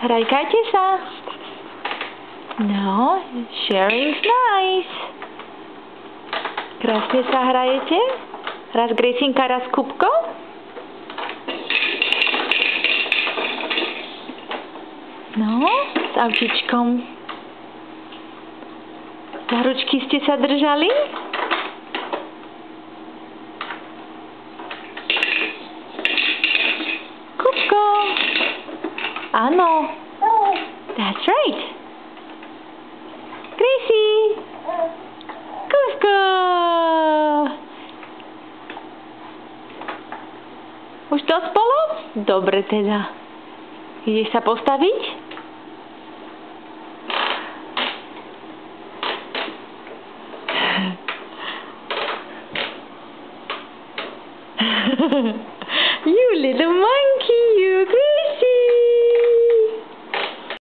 Hrajkajte sa. No, sharing's nice. Krásne sa hrajete? Raz Gracinka, raz Kupko? No, s aučičkom. Za ručky ste sa držali? Áno. That's right. Gracie. Kubko. Už to spolo? Dobre teda. Ideš sa postaviť?